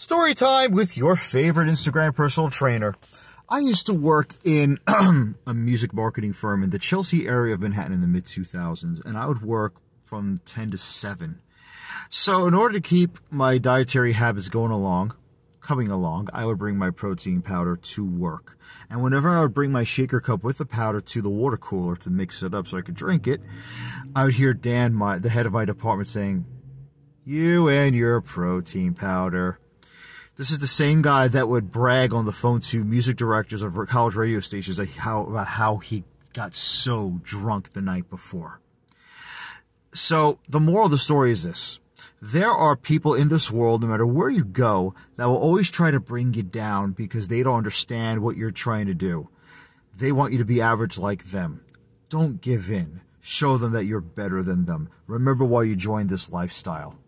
Story time with your favorite Instagram personal trainer. I used to work in a music marketing firm in the Chelsea area of Manhattan in the mid 2000s, and I would work from 10 to 7. So, in order to keep my dietary habits going along, coming along, I would bring my protein powder to work. And whenever I would bring my shaker cup with the powder to the water cooler to mix it up so I could drink it, I would hear Dan, my, the head of my department, saying, You and your protein powder. This is the same guy that would brag on the phone to music directors of college radio stations about how he got so drunk the night before. So the moral of the story is this. There are people in this world, no matter where you go, that will always try to bring you down because they don't understand what you're trying to do. They want you to be average like them. Don't give in. Show them that you're better than them. Remember why you joined this lifestyle.